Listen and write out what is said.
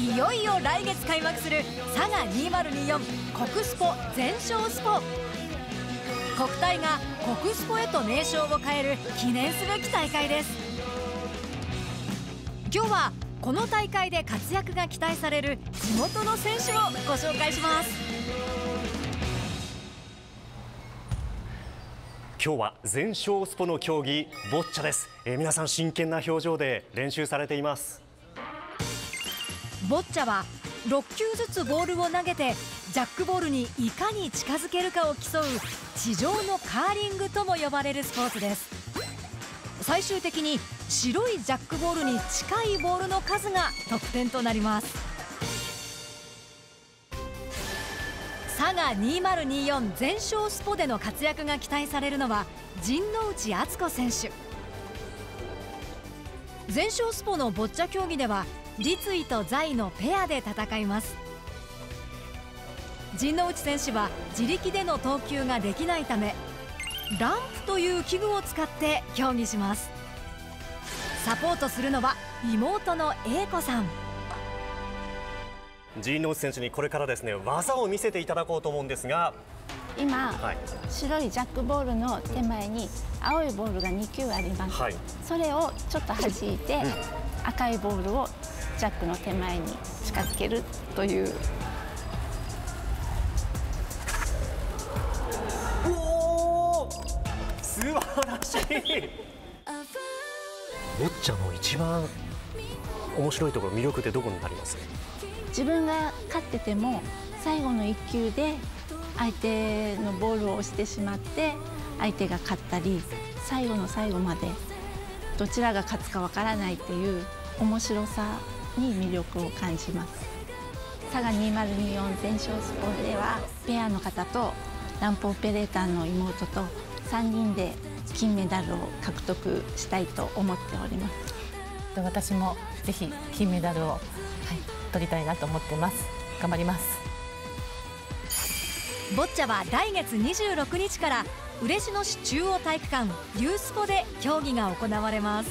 いよいよ来月開幕する佐賀2024国スポ全勝スポ。国体が国スポへと名称を変える記念すべき大会です。今日はこの大会で活躍が期待される地元の選手をご紹介します。今日は全勝スポの競技ボッチャです、えー、皆さん真剣な表情で練習されています。ボッチャは6球ずつボールを投げてジャックボールにいかに近づけるかを競う地上のカーリングとも呼ばれるスポーツです。最終的に白いジャックボールに近いボールの数が得点となります。佐賀2024全勝スポでの活躍が期待されるのは陣内敦子選手。全勝スポのボッチャ競技では立位と座位のペアで戦います。陣内選手は自力での投球ができないためランプという器具を使って競技します。サポートするのは妹の英子さん。陣内選手にこれからですね技を見せていただこうと思うんですが。今、はい、白いジャックボールの手前に青いボールが2球あります、はい、それをちょっと弾いて、うん、赤いボールをジャックの手前に近づけるという。お素晴らしい。ボッチャの一番面白いところ魅力ってどこになります？自分が勝ってても最後の1球で相手のボールを押してしまって相手が勝ったり最後の最後までどちらが勝つかわからないっていう面白さに魅力を感じます。佐賀2024全勝スポーツではペアの方とランプオペレーターの妹と3人で金メダルを獲得したいと思っております。私もぜひ金メダルを、はい、取りたいなと思ってます。頑張ります。ボッチャは来月26日から嬉野市中央体育館ユースポで競技が行われます